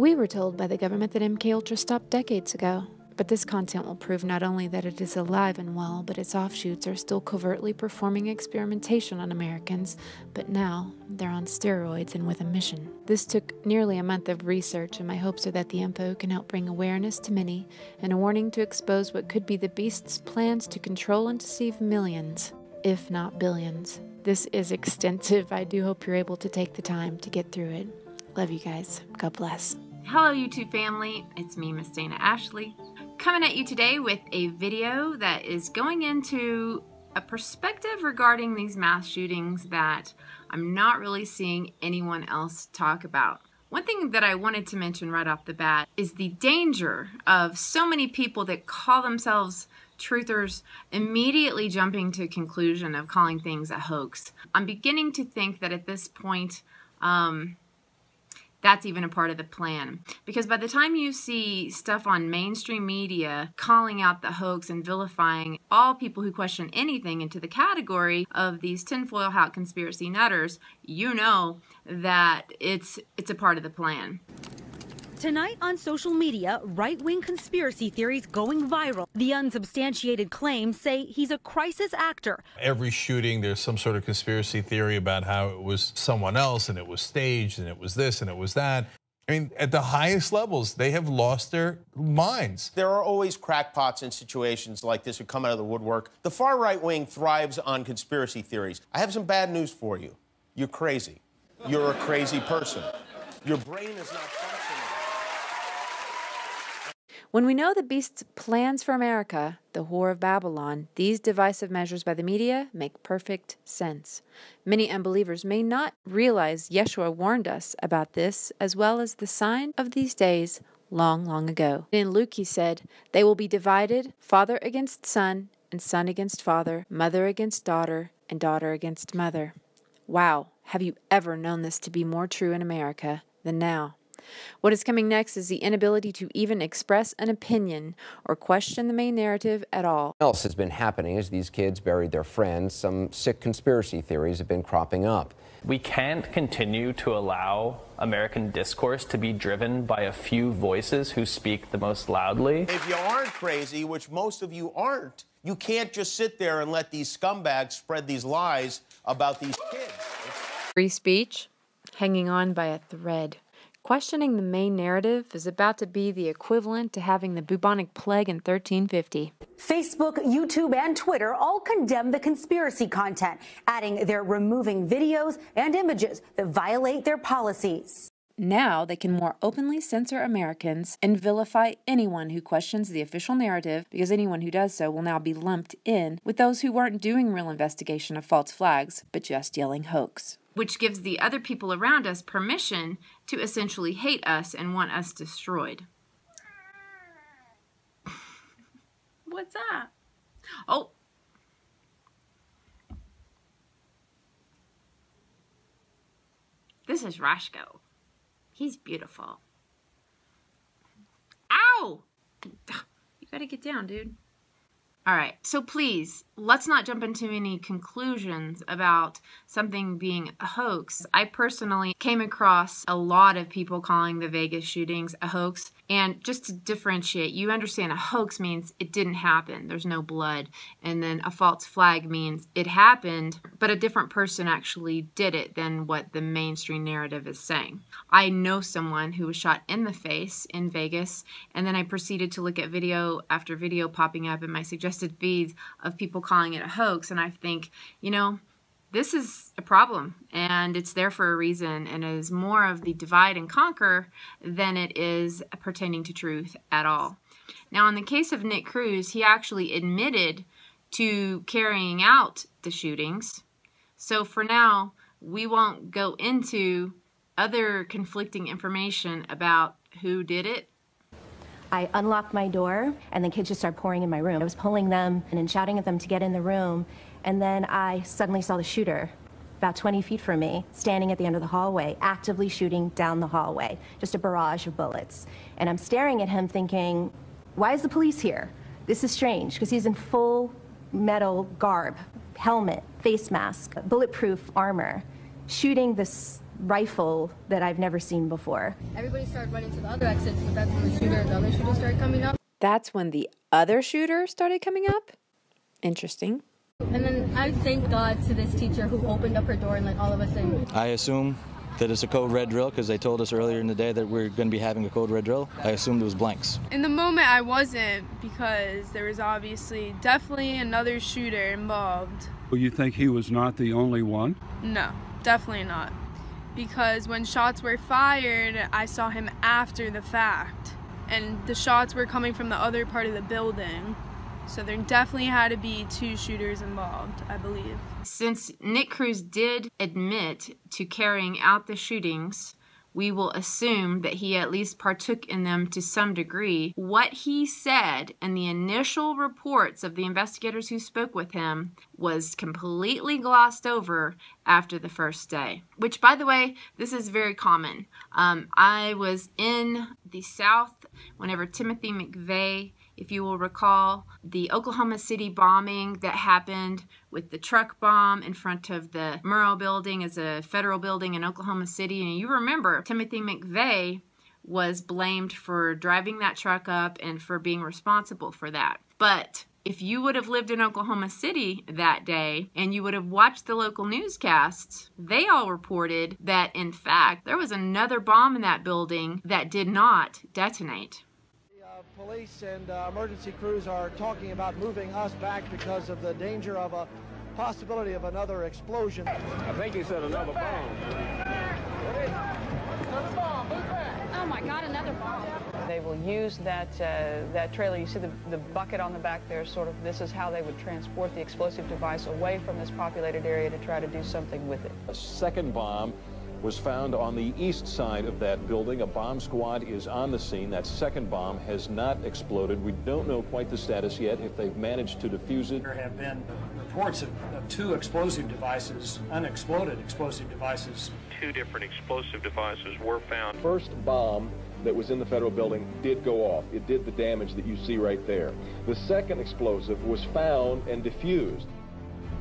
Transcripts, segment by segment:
We were told by the government that MK Ultra stopped decades ago. But this content will prove not only that it is alive and well, but its offshoots are still covertly performing experimentation on Americans, but now they're on steroids and with a mission. This took nearly a month of research, and my hopes are that the info can help bring awareness to many and a warning to expose what could be the beast's plans to control and deceive millions, if not billions. This is extensive. I do hope you're able to take the time to get through it. Love you guys. God bless. Hello YouTube family, it's me Miss Dana Ashlie coming at you today with a video that is going into a perspective regarding these mass shootings that I'm not really seeing anyone else talk about. One thing that I wanted to mention right off the bat is the danger of so many people that call themselves truthers immediately jumping to a conclusion of calling things a hoax. I'm beginning to think that at this point, um, that's even a part of the plan. Because by the time you see stuff on mainstream media calling out the hoax and vilifying all people who question anything into the category of these tinfoil hat conspiracy nutters, you know that it's it's a part of the plan. Tonight on social media, right-wing conspiracy theories going viral. The unsubstantiated claims say he's a crisis actor. Every shooting, there's some sort of conspiracy theory about how it was someone else and it was staged and it was this and it was that. I mean, at the highest levels, they have lost their minds. There are always crackpots in situations like this who come out of the woodwork. The far right wing thrives on conspiracy theories. I have some bad news for you. You're crazy. You're a crazy person. Your brain is not when we know the beast's plans for America, the Whore of Babylon, these divisive measures by the media make perfect sense. Many unbelievers may not realize Yeshua warned us about this, as well as the sign of these days long, long ago. In Luke, he said, They will be divided, father against son, and son against father, mother against daughter, and daughter against mother. Wow, have you ever known this to be more true in America than now? What is coming next is the inability to even express an opinion or question the main narrative at all. else has been happening as these kids buried their friends. Some sick conspiracy theories have been cropping up. We can't continue to allow American discourse to be driven by a few voices who speak the most loudly. If you aren't crazy, which most of you aren't, you can't just sit there and let these scumbags spread these lies about these kids. Free speech hanging on by a thread. Questioning the main narrative is about to be the equivalent to having the bubonic plague in 1350. Facebook, YouTube, and Twitter all condemn the conspiracy content, adding they're removing videos and images that violate their policies. Now they can more openly censor Americans and vilify anyone who questions the official narrative because anyone who does so will now be lumped in with those who weren't doing real investigation of false flags, but just yelling hoax which gives the other people around us permission to essentially hate us and want us destroyed. What's that? Oh. This is Rashko. He's beautiful. Ow! You gotta get down, dude. All right, so please, let's not jump into any conclusions about something being a hoax. I personally came across a lot of people calling the Vegas shootings a hoax. And just to differentiate, you understand a hoax means it didn't happen, there's no blood. And then a false flag means it happened, but a different person actually did it than what the mainstream narrative is saying. I know someone who was shot in the face in Vegas, and then I proceeded to look at video after video popping up in my suggested feeds of people calling it a hoax. And I think, you know, this is a problem and it's there for a reason and it is more of the divide and conquer than it is pertaining to truth at all. Now, in the case of Nick Cruz, he actually admitted to carrying out the shootings. So for now, we won't go into other conflicting information about who did it I unlocked my door, and the kids just started pouring in my room. I was pulling them and shouting at them to get in the room, and then I suddenly saw the shooter about 20 feet from me, standing at the end of the hallway, actively shooting down the hallway, just a barrage of bullets. And I'm staring at him thinking, why is the police here? This is strange, because he's in full metal garb, helmet, face mask, bulletproof armor, shooting this rifle that I've never seen before. Everybody started running to the other exits, but that's when the shooter, the other shooter started coming up. That's when the other shooter started coming up? Interesting. And then I thank God to this teacher who opened up her door and let all of us in. I assume that it's a code red drill because they told us earlier in the day that we're going to be having a code red drill. I assumed it was blanks. In the moment, I wasn't because there was obviously definitely another shooter involved. Well, you think he was not the only one? No, definitely not. Because when shots were fired, I saw him after the fact. And the shots were coming from the other part of the building. So there definitely had to be two shooters involved, I believe. Since Nick Cruz did admit to carrying out the shootings, we will assume that he at least partook in them to some degree. What he said in the initial reports of the investigators who spoke with him was completely glossed over after the first day. Which, by the way, this is very common. Um, I was in the South whenever Timothy McVeigh if you will recall, the Oklahoma City bombing that happened with the truck bomb in front of the Murrah building as a federal building in Oklahoma City. And you remember Timothy McVeigh was blamed for driving that truck up and for being responsible for that. But if you would have lived in Oklahoma City that day and you would have watched the local newscasts, they all reported that in fact there was another bomb in that building that did not detonate police and uh, emergency crews are talking about moving us back because of the danger of a possibility of another explosion. I think he said another bomb. Another bomb, move back. Oh my God, another bomb. They will use that uh, that trailer. You see the, the bucket on the back there. Sort of. This is how they would transport the explosive device away from this populated area to try to do something with it. A second bomb was found on the east side of that building. A bomb squad is on the scene. That second bomb has not exploded. We don't know quite the status yet, if they've managed to defuse it. There have been reports of, of two explosive devices, unexploded explosive devices. Two different explosive devices were found. First bomb that was in the federal building did go off. It did the damage that you see right there. The second explosive was found and diffused.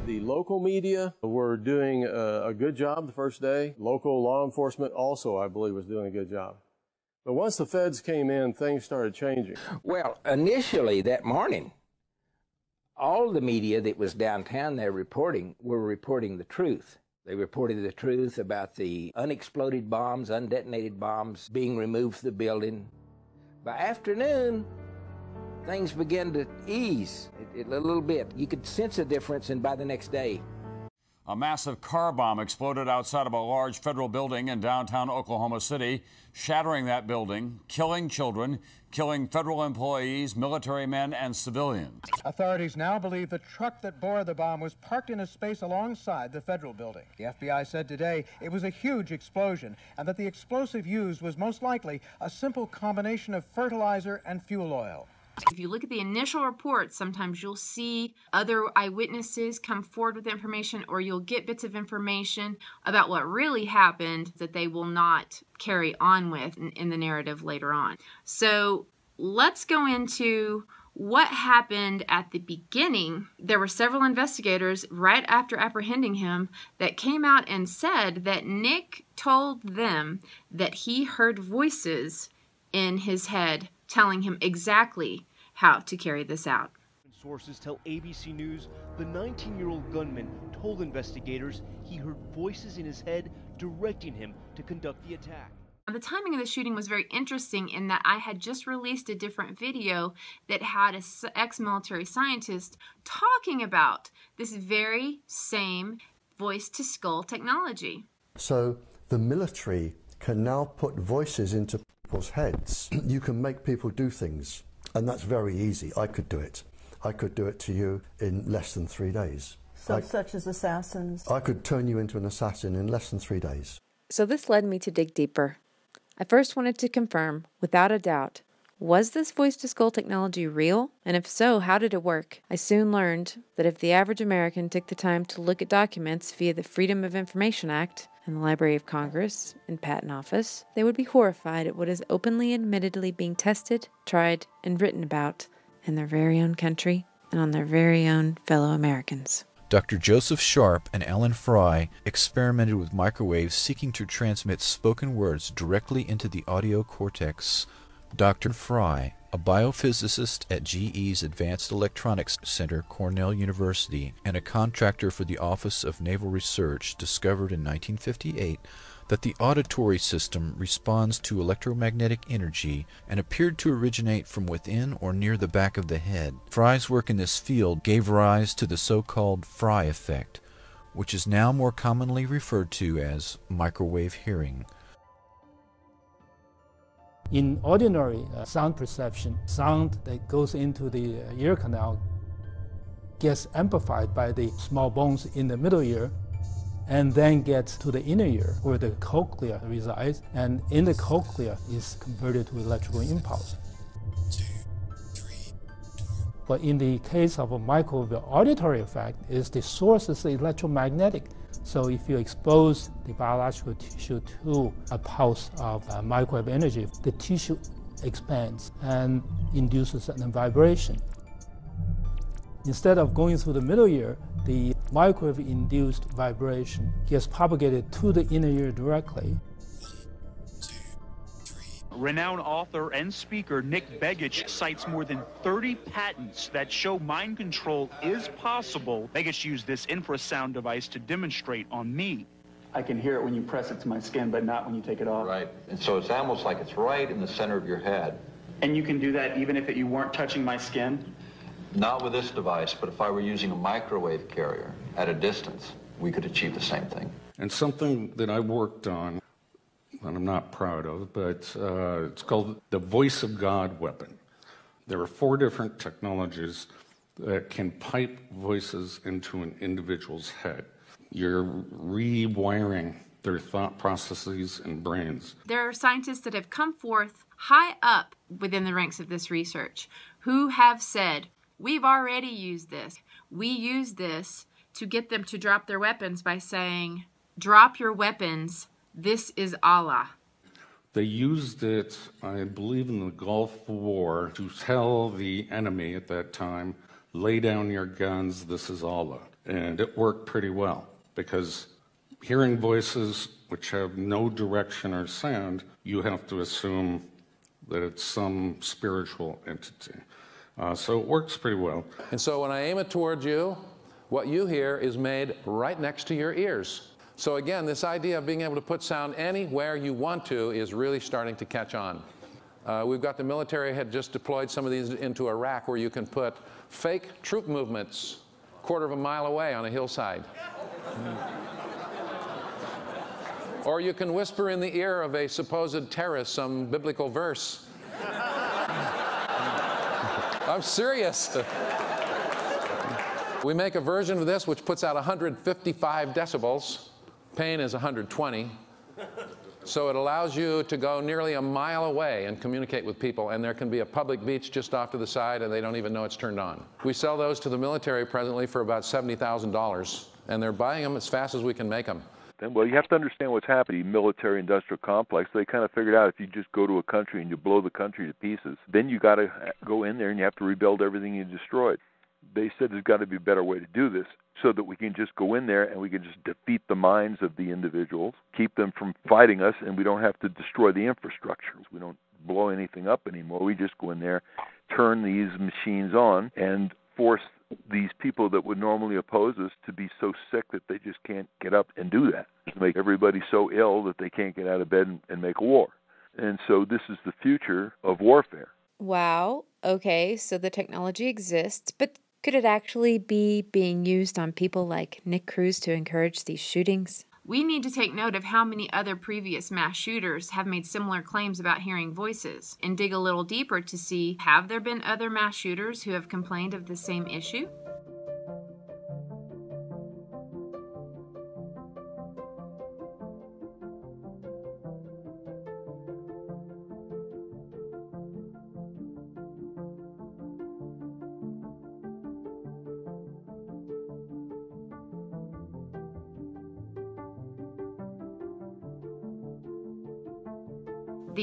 The local media were doing a, a, good job the first day. Local law enforcement also, I believe, was doing a good job. But once the feds came in, things started changing. Well, initially that morning, all the media that was downtown there reporting were reporting the truth. They reported the truth about the unexploded bombs, undetonated bombs being removed from the building. By afternoon, things began to ease a little bit. You could sense a difference, and by the next day, a massive car bomb exploded outside of a large federal building in downtown Oklahoma City, shattering that building, killing children, killing federal employees, military men, and civilians. Authorities now believe the truck that bore the bomb was parked in a space alongside the federal building. The FBI said today it was a huge explosion and that the explosive used was most likely a simple combination of fertilizer and fuel oil. If you look at the initial reports, sometimes you'll see other eyewitnesses come forward with information, or you'll get bits of information about what really happened that they will not carry on with in, in the narrative later on. So let's go into what happened at the beginning. There were several investigators right after apprehending him that came out and said that Nick told them that he heard voices in his head telling him exactly how to carry this out. Sources tell ABC News the 19 year old gunman told investigators he heard voices in his head directing him to conduct the attack. The timing of the shooting was very interesting in that I had just released a different video that had an ex military scientist talking about this very same voice to skull technology. So the military can now put voices into people's heads. You can make people do things and that's very easy. I could do it. I could do it to you in less than three days. So, I, such as assassins? I could turn you into an assassin in less than three days. So, this led me to dig deeper. I first wanted to confirm, without a doubt, was this voice to skull technology real? And if so, how did it work? I soon learned that if the average American took the time to look at documents via the Freedom of Information Act, in the Library of Congress and Patent Office, they would be horrified at what is openly admittedly being tested, tried, and written about in their very own country and on their very own fellow Americans. Dr. Joseph Sharp and Allan Frey experimented with microwaves seeking to transmit spoken words directly into the audio cortex. Dr. Fry, a biophysicist at GE's Advanced Electronics Center, Cornell University, and a contractor for the Office of Naval Research, discovered in 1958 that the auditory system responds to electromagnetic energy and appeared to originate from within or near the back of the head. Frey's work in this field gave rise to the so-called Frey effect, which is now more commonly referred to as microwave hearing. In ordinary uh, sound perception, sound that goes into the uh, ear canal gets amplified by the small bones in the middle ear and then gets to the inner ear where the cochlea resides, and in the cochlea is converted to electrical impulse. But in the case of a microwave auditory effect, is the source is electromagnetic. So if you expose the biological tissue to a pulse of uh, microwave energy, the tissue expands and induces a vibration. Instead of going through the middle ear, the microwave-induced vibration gets propagated to the inner ear directly. Renowned author and speaker Nick Begich cites more than 30 patents that show mind control is possible. Begich used this infrasound device to demonstrate on me. I can hear it when you press it to my skin, but not when you take it off. Right. And so it's almost like it's right in the center of your head. And you can do that even if it, you weren't touching my skin? Not with this device, but if I were using a microwave carrier at a distance, we could achieve the same thing. And something that I worked on, and I'm not proud of, but uh, it's called the Voice of God weapon. There are four different technologies that can pipe voices into an individual's head. You're rewiring their thought processes and brains. There are scientists that have come forth high up within the ranks of this research who have said We've already used this. We use this to get them to drop their weapons by saying, Drop your weapons. This is Allah. They used it, I believe, in the Gulf War to tell the enemy at that time, lay down your guns, this is Allah. And it worked pretty well because hearing voices which have no direction or sound, you have to assume that it's some spiritual entity. Uh, so it works pretty well. And so when I aim it towards you, what you hear is made right next to your ears. So again, this idea of being able to put sound anywhere you want to is really starting to catch on. Uh, we've got the military had just deployed some of these into Iraq where you can put fake troop movements quarter of a mile away on a hillside. or you can whisper in the ear of a supposed terrorist some biblical verse. I'm serious. we make a version of this which puts out 155 decibels. Pain is 120. So it allows you to go nearly a mile away and communicate with people, and there can be a public beach just off to the side, and they don't even know it's turned on. We sell those to the military presently for about $70,000, and they're buying them as fast as we can make them. Well, you have to understand what's happening. Military industrial complex. They kind of figured out if you just go to a country and you blow the country to pieces, then you got to go in there and you have to rebuild everything you destroyed. They said there's got to be a better way to do this so that we can just go in there and we can just defeat the minds of the individuals, keep them from fighting us, and we don't have to destroy the infrastructure. We don't blow anything up anymore. We just go in there, turn these machines on, and force these people that would normally oppose us to be so sick that they just can't get up and do that. To make everybody so ill that they can't get out of bed and, and make a war. And so this is the future of warfare. Wow. Okay, so the technology exists, but could it actually be being used on people like Nick Cruz to encourage these shootings? We need to take note of how many other previous mass shooters have made similar claims about hearing voices and dig a little deeper to see have there been other mass shooters who have complained of the same issue?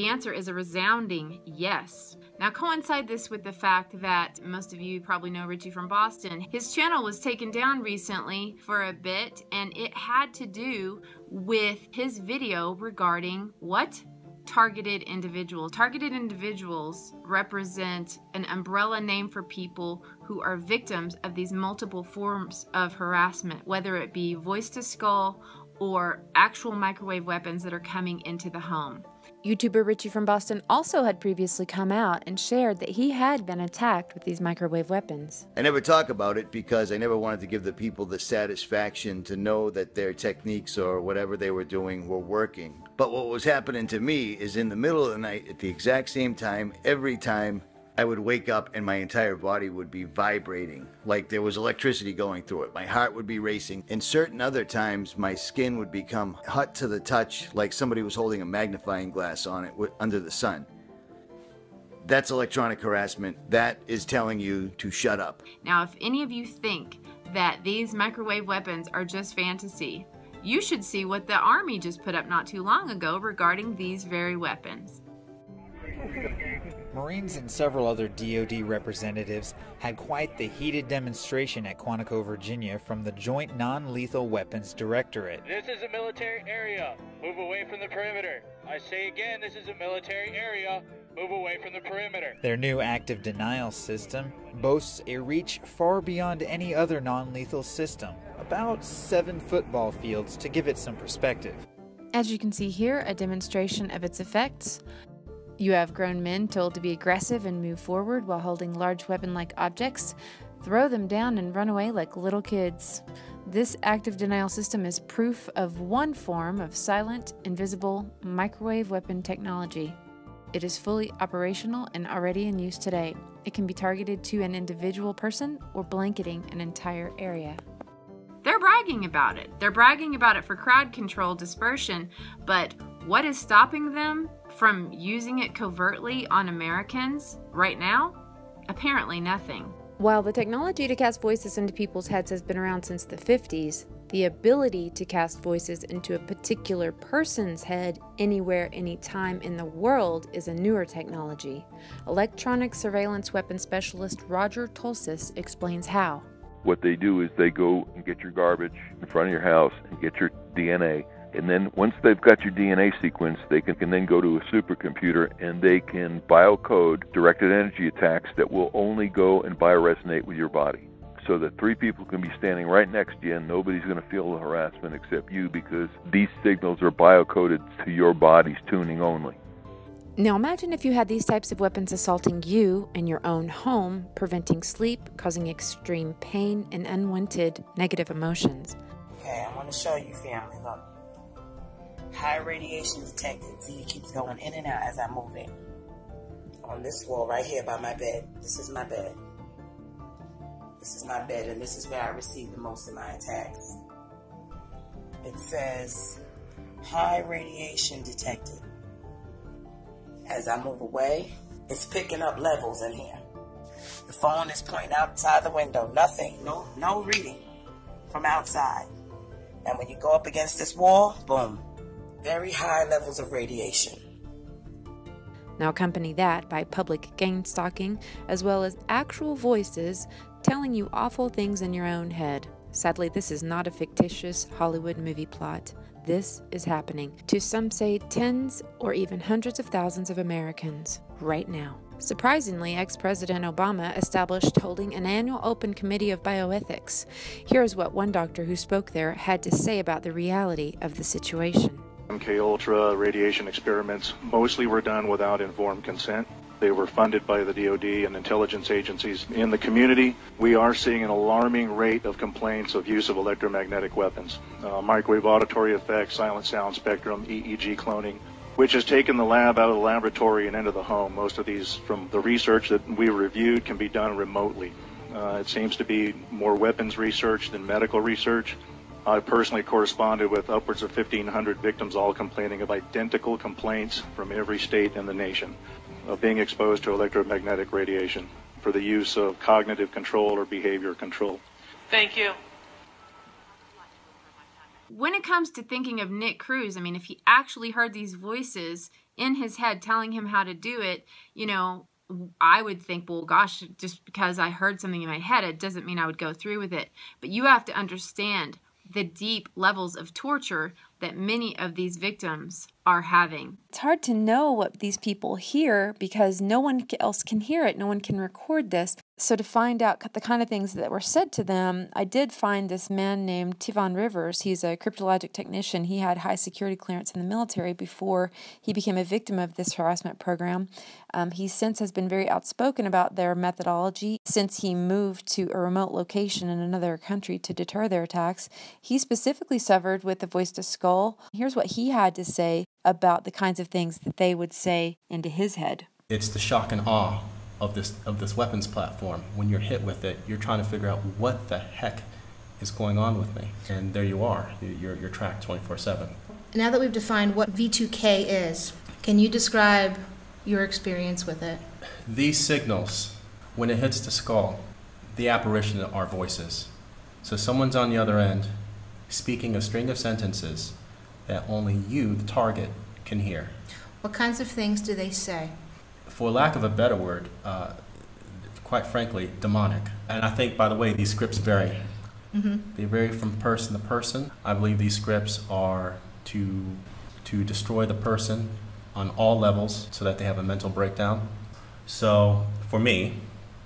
The answer is a resounding yes. Now, coincide this with the fact that most of you probably know Richie from Boston. His channel was taken down recently for a bit, and it had to do with his video regarding what? Targeted individuals. Targeted individuals represent an umbrella name for people who are victims of these multiple forms of harassment, whether it be voice to skull or actual microwave weapons that are coming into the home. YouTuber Richie from Boston also had previously come out and shared that he had been attacked with these microwave weapons. I never talk about it because I never wanted to give the people the satisfaction to know that their techniques or whatever they were doing were working. But what was happening to me is in the middle of the night at the exact same time, every time I would wake up and my entire body would be vibrating, like there was electricity going through it. My heart would be racing. And certain other times, my skin would become hot to the touch, like somebody was holding a magnifying glass on it under the sun. That's electronic harassment. That is telling you to shut up. Now, if any of you think that these microwave weapons are just fantasy, you should see what the Army just put up not too long ago regarding these very weapons. Marines and several other DoD representatives had quite the heated demonstration at Quantico, Virginia from the Joint Non-Lethal Weapons Directorate. This is a military area. Move away from the perimeter. I say again, this is a military area. Move away from the perimeter. Their new active denial system boasts a reach far beyond any other non-lethal system, about seven football fields to give it some perspective. As you can see here, a demonstration of its effects. You have grown men told to be aggressive and move forward while holding large weapon like objects, throw them down, and run away like little kids. This active denial system is proof of one form of silent, invisible microwave weapon technology. It is fully operational and already in use today. It can be targeted to an individual person or blanketing an entire area. They're bragging about it. They're bragging about it for crowd control dispersion, but what is stopping them from using it covertly on Americans right now? Apparently nothing. While the technology to cast voices into people's heads has been around since the 50s, the ability to cast voices into a particular person's head anywhere, anytime in the world is a newer technology. Electronic surveillance weapon specialist Roger Tolces explains how. What they do is they go and get your garbage in front of your house and get your DNA and then once they've got your DNA sequence, they can, can then go to a supercomputer and they can biocode directed energy attacks that will only go and bioresonate with your body. So that three people can be standing right next to you and nobody's going to feel the harassment except you because these signals are biocoded to your body's tuning only. Now imagine if you had these types of weapons assaulting you in your own home, preventing sleep, causing extreme pain and unwanted negative emotions. Okay, I want to show you, family. Look high radiation detected. See, it keeps going in and out as I move it. On this wall right here by my bed. This is my bed. This is my bed, and this is where I receive the most of my attacks. It says high radiation detected. As I move away, it's picking up levels in here. The phone is pointing outside the window. Nothing, no, no reading from outside. And when you go up against this wall, boom, very high levels of radiation. Now, accompany that by public gang stalking, as well as actual voices telling you awful things in your own head. Sadly, this is not a fictitious Hollywood movie plot. This is happening to some say tens or even hundreds of thousands of Americans right now. Surprisingly, ex President Obama established holding an annual open committee of bioethics. Here is what one doctor who spoke there had to say about the reality of the situation. MK Ultra radiation experiments mostly were done without informed consent. They were funded by the DoD and intelligence agencies in the community. We are seeing an alarming rate of complaints of use of electromagnetic weapons, uh, microwave auditory effects, silent sound spectrum, EEG cloning, which has taken the lab out of the laboratory and into the home. Most of these, from the research that we reviewed, can be done remotely. Uh, it seems to be more weapons research than medical research. I personally corresponded with upwards of 1,500 victims, all complaining of identical complaints from every state in the nation of being exposed to electromagnetic radiation for the use of cognitive control or behavior control. Thank you. When it comes to thinking of Nick Cruz, I mean, if he actually heard these voices in his head telling him how to do it, you know, I would think, well, gosh, just because I heard something in my head, it doesn't mean I would go through with it. But you have to understand the deep levels of torture that many of these victims are having. It's hard to know what these people hear because no one else can hear it, no one can record this. So, to find out the kind of things that were said to them, I did find this man named Tivon Rivers. He's a cryptologic technician. He had high security clearance in the military before he became a victim of this harassment program. Um, he since has been very outspoken about their methodology since he moved to a remote location in another country to deter their attacks. He specifically suffered with the voice to skull. Here's what he had to say about the kinds of things that they would say into his head. It's the shock and awe of this of this weapons platform. When you're hit with it, you're trying to figure out what the heck is going on with me, and there you are. You're you're tracked 24/7. Now that we've defined what V2K is, can you describe your experience with it? These signals, when it hits the skull, the apparition are voices. So someone's on the other end, speaking a string of sentences that only you, the target, can hear. What kinds of things do they say? For lack of a better word, uh, quite frankly, demonic. And I think, by the way, these scripts vary. Mm-hmm. They vary from person to person. I believe these scripts are to to destroy the person on all levels so that they have a mental breakdown. So, for me,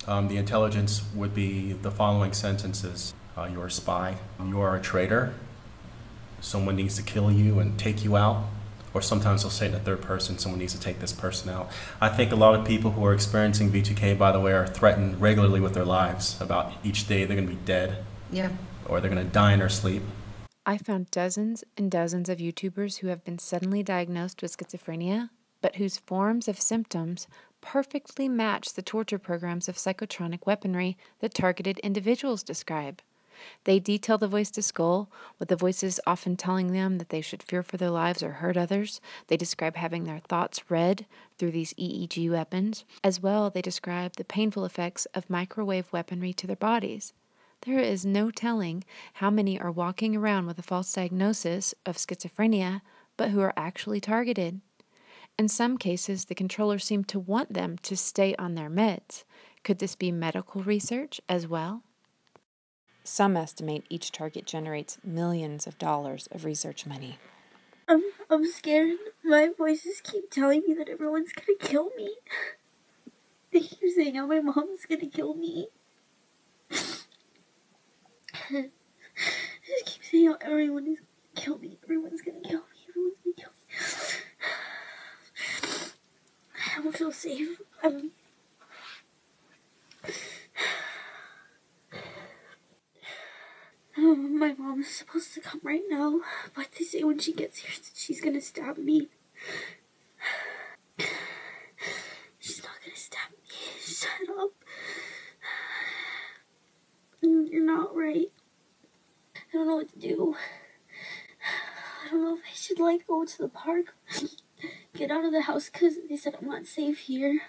um, the intelligence would be the following sentences uh, You're a spy, you are a traitor, someone needs to kill you and take you out. Or sometimes they'll say in the third person, someone needs to take this person out. I think a lot of people who are experiencing V2K, by the way, are threatened regularly with their lives about each day they're going to be dead. Yeah. Or they're going to die in their sleep. I found dozens and dozens of YouTubers who have been suddenly diagnosed with schizophrenia, but whose forms of symptoms perfectly match the torture programs of psychotronic weaponry that targeted individuals describe. They detail the voice to skull, with the voices often telling them that they should fear for their lives or hurt others. They describe having their thoughts read through these EEG weapons. As well, they describe the painful effects of microwave weaponry to their bodies. There is no telling how many are walking around with a false diagnosis of schizophrenia, but who are actually targeted. In some cases, the controllers seem to want them to stay on their meds. Could this be medical research as well? Some estimate each target generates millions of dollars of research money. I'm, I'm scared. My voices keep telling me that everyone's gonna kill me. They keep saying how my mom's gonna kill me. they keep saying how everyone is gonna kill me. Everyone's gonna kill me. Everyone's gonna kill me. I don't feel safe. I'm My mom is supposed to come right now, but they say when she gets here, she's gonna stab me. She's not gonna stab me. Shut up. You're not right. I don't know what to do. I don't know if I should like go to the park, get out of the house because they said I'm not safe here.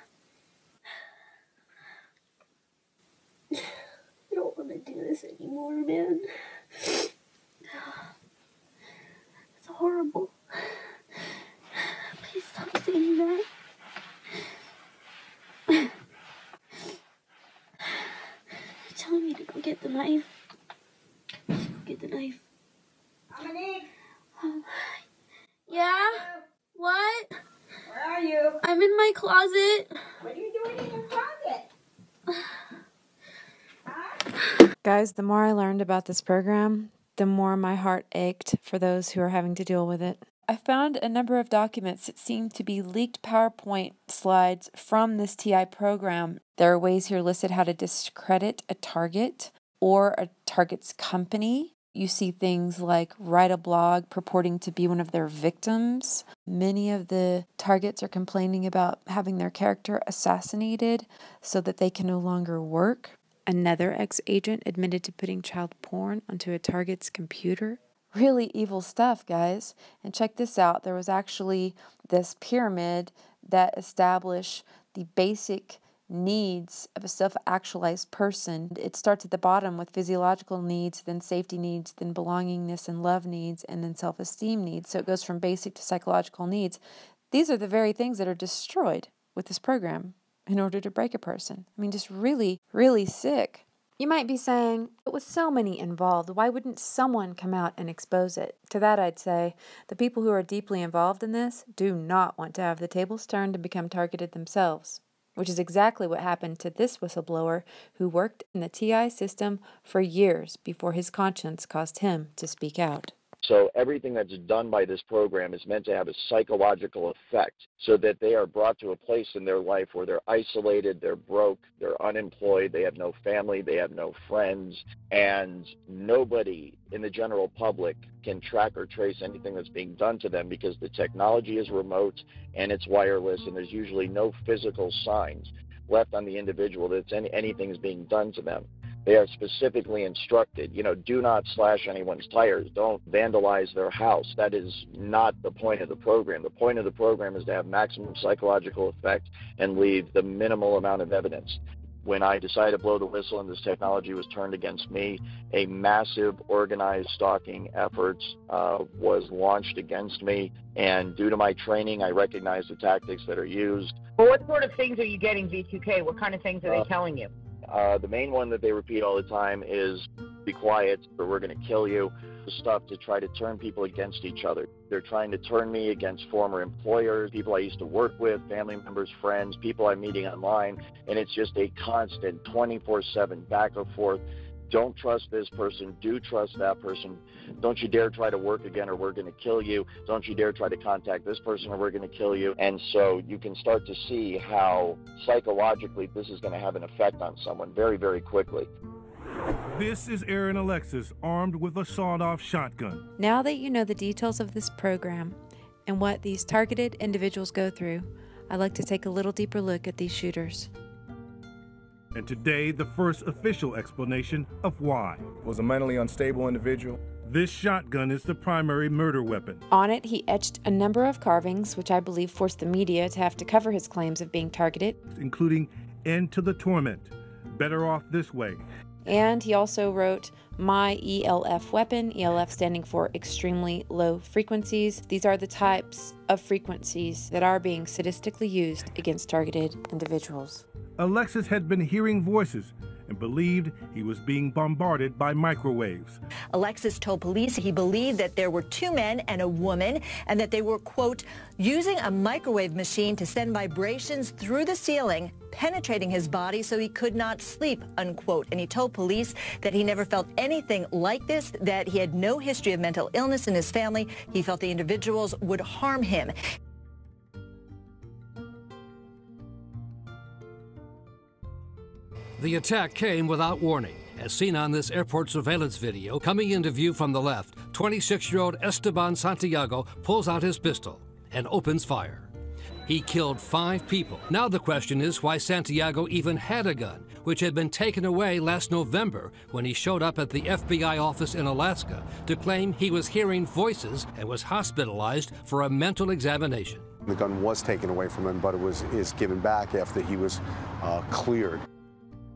I don't want to do this anymore, man. It's horrible. Please stop saying that. You're telling me to go get the knife. Go get the knife. Dominique! Um, yeah? What? Where are you? I'm in my closet. What are you doing in your closet? Guys, the more I learned about this program, the more my heart ached for those who are having to deal with it. I found a number of documents that seem to be leaked PowerPoint slides from this TI program. There are ways here listed how to discredit a target or a target's company. You see things like write a blog purporting to be one of their victims. Many of the targets are complaining about having their character assassinated so that they can no longer work. Another ex agent admitted to putting child porn onto a target's computer. Really evil stuff, guys. And check this out there was actually this pyramid that established the basic needs of a self actualized person. It starts at the bottom with physiological needs, then safety needs, then belongingness and love needs, and then self esteem needs. So it goes from basic to psychological needs. These are the very things that are destroyed with this program. In order to break a person. I mean, just really, really sick. You might be saying, but with so many involved, why wouldn't someone come out and expose it? To that, I'd say, the people who are deeply involved in this do not want to have the tables turned and become targeted themselves, which is exactly what happened to this whistleblower who worked in the TI system for years before his conscience caused him to speak out. So everything that's done by this program is meant to have a psychological effect so that they are brought to a place in their life where they're isolated, they're broke, they're unemployed, they have no family, they have no friends, and nobody in the general public can track or trace anything that's being done to them because the technology is remote and it's wireless and there's usually no physical signs left on the individual that any, anything is being done to them. They are specifically instructed, you know, do not slash anyone's tires. Don't vandalize their house. That is not the point of the program. The point of the program is to have maximum psychological effect and leave the minimal amount of evidence. When I decided to blow the whistle and this technology was turned against me, a massive organized stalking effort uh, was launched against me. And due to my training, I recognize the tactics that are used. Well, what sort of things are you getting V2K? What kind of things are they Uh, telling you? Uh, the main one that they repeat all the time is be quiet or we're going to kill you. Stuff to try to turn people against each other. They're trying to turn me against former employers, people I used to work with, family members, friends, people I'm meeting online. And it's just a constant 24 7 back and forth. Don't trust this person. Do trust that person. Don't you dare try to work again or we're going to kill you. Don't you dare try to contact this person or we're going to kill you. And so you can start to see how psychologically this is going to have an effect on someone very, very quickly. This is Aaron Alexis, armed with a sawed off shotgun. Now that you know the details of this program and what these targeted individuals go through, I'd like to take a little deeper look at these shooters. And today, the first official explanation of why. Was a mentally unstable individual. This shotgun is the primary murder weapon. On it, he etched a number of carvings, which I believe forced the media to have to cover his claims of being targeted. including End to the Torment, Better Off This Way, And he also wrote My ELF weapon, ELF standing for extremely low frequencies. These are the types of frequencies that are being sadistically used against targeted individuals. Alexis had been hearing voices and believed he was being bombarded by microwaves. Alexis told police he believed that there were two men and a woman and that they were, quote, using a microwave machine to send vibrations through the ceiling, penetrating his body so he could not sleep, unquote. And he told police that he never felt anything like this, that he had no history of mental illness in his family. He felt the individuals would harm him. The attack came without warning. As seen on this airport surveillance video, coming into view from the left, 26 year old Esteban Santiago pulls out his pistol and opens fire. He killed five people. Now the question is why Santiago even had a gun, which had been taken away last November when he showed up at the FBI office in Alaska to claim he was hearing voices and was hospitalized for a mental examination. The gun was taken away from him, but it was is given back after he was uh, cleared.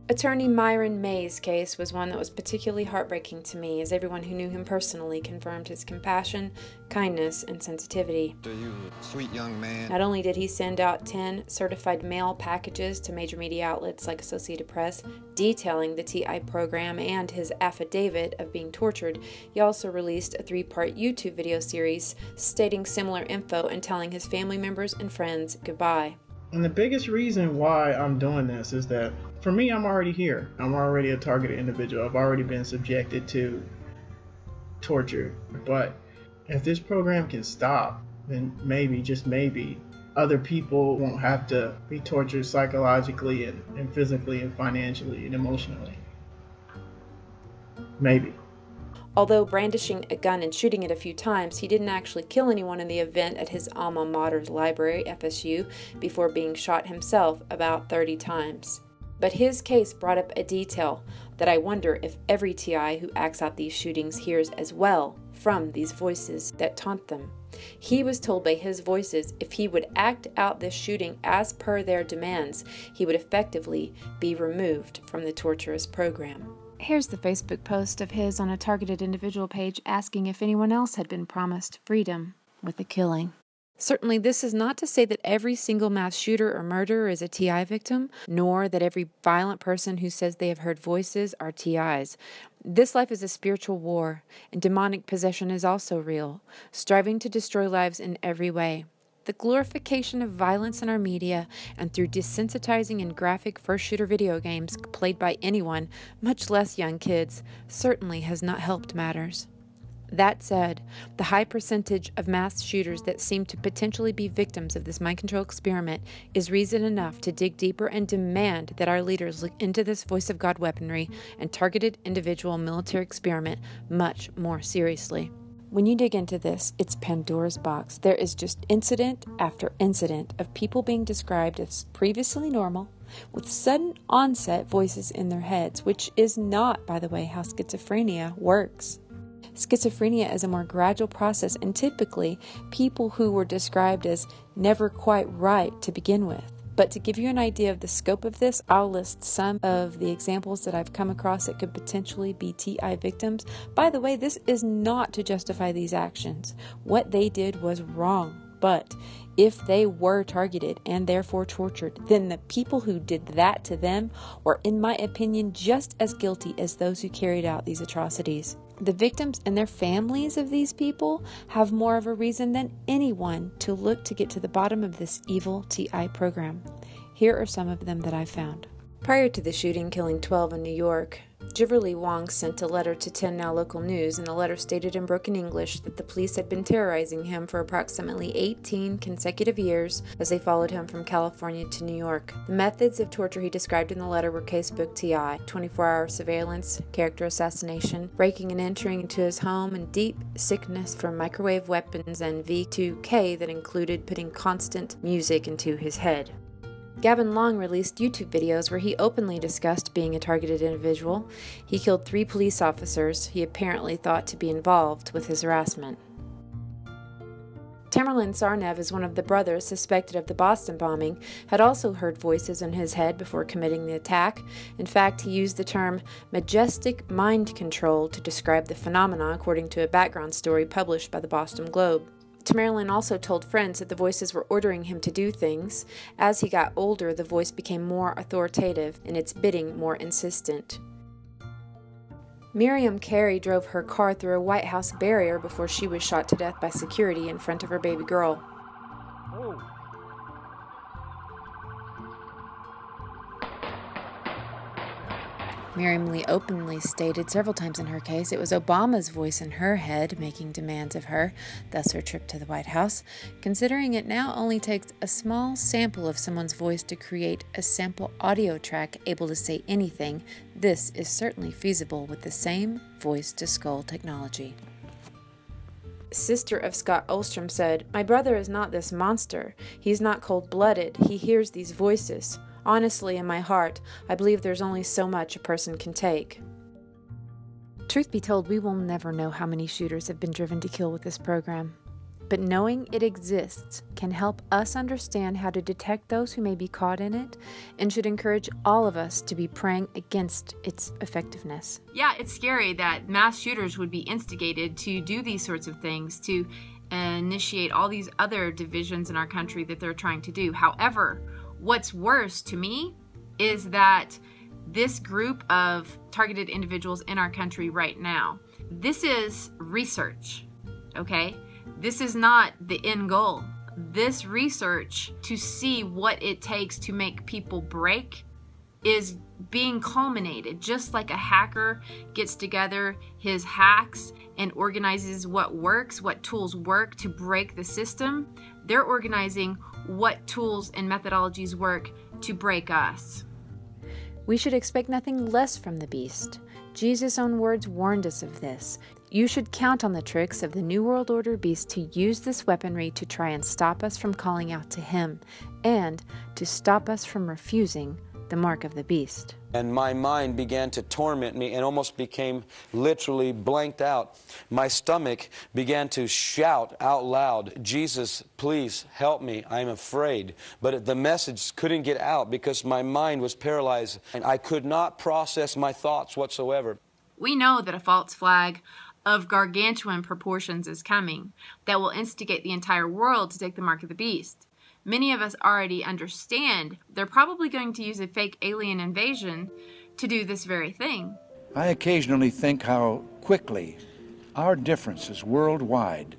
Attorney Myron May's case was one that was particularly heartbreaking to me, as everyone who knew him personally confirmed his compassion, kindness, and sensitivity. You sweet young man. Not only did he send out 10 certified mail packages to major media outlets like Associated Press detailing the TI program and his affidavit of being tortured, he also released a three part YouTube video series stating similar info and telling his family members and friends goodbye. And the biggest reason why I'm doing this is that for me, I'm already here. I'm already a targeted individual. I've already been subjected to torture. But if this program can stop, then maybe, just maybe, other people won't have to be tortured psychologically and, and physically and financially and emotionally. Maybe. Although brandishing a gun and shooting it a few times, he didn't actually kill anyone in the event at his alma mater's library, FSU, before being shot himself about 30 times. But his case brought up a detail that I wonder if every TI who acts out these shootings hears as well from these voices that taunt them. He was told by his voices if he would act out this shooting as per their demands, he would effectively be removed from the torturous program. Here's the Facebook post of his on a targeted individual page asking if anyone else had been promised freedom with a killing. Certainly, this is not to say that every single mass shooter or murderer is a TI victim, nor that every violent person who says they have heard voices are TIs. This life is a spiritual war, and demonic possession is also real, striving to destroy lives in every way. The glorification of violence in our media and through desensitizing and graphic first shooter video games played by anyone, much less young kids, certainly has not helped matters. That said, the high percentage of mass shooters that seem to potentially be victims of this mind control experiment is reason enough to dig deeper and demand that our leaders look into this voice of God weaponry and targeted individual military experiment much more seriously. When you dig into this, it's Pandora's box. There is just incident after incident of people being described as previously normal, with sudden onset voices in their heads, which is not, by the way, how schizophrenia works. Schizophrenia is a more gradual process, and typically, people who were described as never quite right to begin with. But to give you an idea of the scope of this, I'll list some of the examples that I've come across that could potentially be TI victims. By the way, this is not to justify these actions. What they did was wrong. But if they were targeted and therefore tortured, then the people who did that to them were, in my opinion, just as guilty as those who carried out these atrocities. The victims and their families of these people have more of a reason than anyone to look to get to the bottom of this evil TI program. Here are some of them that I found. Prior to the shooting killing 12 in New York, Jiverly Wong sent a letter to 10 Now Local News, and the letter stated in broken English that the police had been terrorizing him for approximately 18 consecutive years as they followed him from California to New York. The methods of torture he described in the letter were casebook TI 24 hour surveillance, character assassination, breaking and entering into his home, and deep sickness from microwave weapons and V2K that included putting constant music into his head. Gavin Long released YouTube videos where he openly discussed being a targeted individual. He killed three police officers he apparently thought to be involved with his harassment. Tamerlan Tsarnaev is one of the brothers suspected of the Boston bombing, had also heard voices in his head before committing the attack. In fact, he used the term majestic mind control to describe the phenomena, according to a background story published by the Boston Globe. Tamerlan also told friends that the voices were ordering him to do things. As he got older, the voice became more authoritative and its bidding more insistent. Miriam Carey drove her car through a White House barrier before she was shot to death by security in front of her baby girl. Oh. Miriam Lee openly stated several times in her case it was Obama's voice in her head making demands of her, thus her trip to the White House. Considering it now only takes a small sample of someone's voice to create a sample audio track able to say anything, this is certainly feasible with the same voice to skull technology. Sister of Scott Ostrom said, My brother is not this monster. He's not cold blooded. He hears these voices. Honestly, in my heart, I believe there's only so much a person can take. Truth be told, we will never know how many shooters have been driven to kill with this program. But knowing it exists can help us understand how to detect those who may be caught in it and should encourage all of us to be praying against its effectiveness. Yeah, it's scary that mass shooters would be instigated to do these sorts of things, to initiate all these other divisions in our country that they're trying to do. However, What's worse to me is that this group of targeted individuals in our country right now, this is research, okay? This is not the end goal. This research to see what it takes to make people break is being culminated just like a hacker gets together his hacks and organizes what works, what tools work to break the system. They're organizing what tools and methodologies work to break us. We should expect nothing less from the beast. Jesus' own words warned us of this. You should count on the tricks of the New World Order beast to use this weaponry to try and stop us from calling out to him, and to stop us from refusing the mark of the beast. And my mind began to torment me and almost became literally blanked out. My stomach began to shout out loud, Jesus, please help me. I'm afraid. But the message couldn't get out because my mind was paralyzed and I could not process my thoughts whatsoever. We know that a false flag of gargantuan proportions is coming that will instigate the entire world to take the mark of the beast. Many of us already understand they're probably going to use a fake alien invasion to do this very thing. I occasionally think how quickly our differences worldwide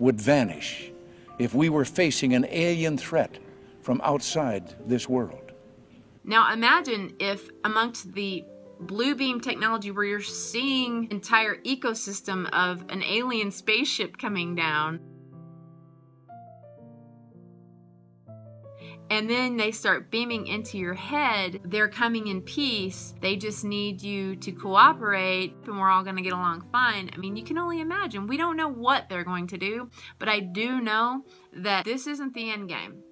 would vanish if we were facing an alien threat from outside this world. Now imagine if amongst the blue beam technology where you're seeing entire ecosystem of an alien spaceship coming down and then they start beaming into your head, they're coming in peace. They just need you to cooperate, and we're all going to get along fine. I mean, you can only imagine. We don't know what they're going to do, but I do know that this isn't the end game.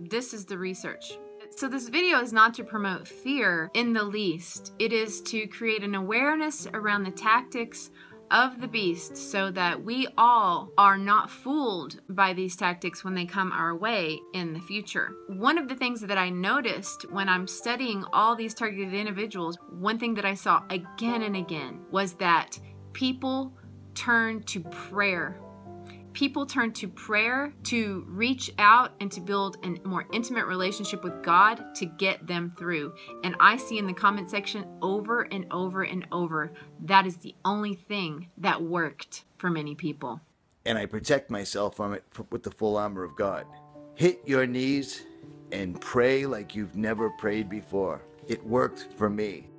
This is the research. So, this video is not to promote fear in the least. It is to create an awareness around the tactics of the beast so that we all are not fooled by these tactics when they come our way in the future. One of the things that I noticed when I'm studying all these targeted individuals, one thing that I saw again and again was that people turn to prayer people turn to prayer to reach out and to build a more intimate relationship with God to get them through. And I see in the comment section over and over and over that is the only thing that worked for many people. And I protect myself from it with the full armor of God. Hit your knees and pray like you've never prayed before. It worked for me.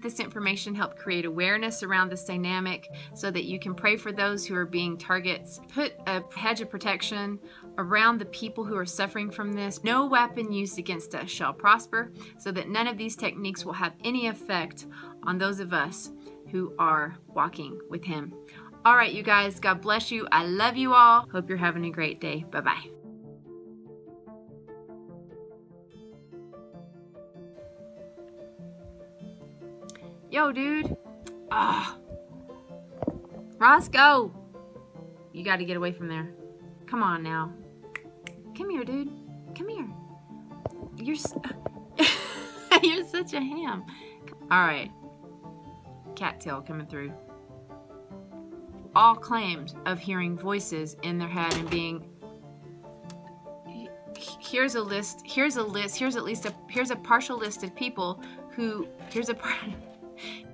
That this information helped create awareness around this dynamic so that you can pray for those who are being targets. Put a hedge of protection around the people who are suffering from this. No weapon used against us shall prosper, so that none of these techniques will have any effect on those of us who are walking with Him. All right, you guys, God bless you. I love you all. Hope you're having a great day. Bye bye. Yo, dude. Ah. Roscoe. You got to get away from there. Come on now. Come here, dude. Come here. You're you're such a ham. All right. Cattail coming through. All claimed of hearing voices in their head and being here's a list here's a list here's at least a here's a partial list of people who here's a え?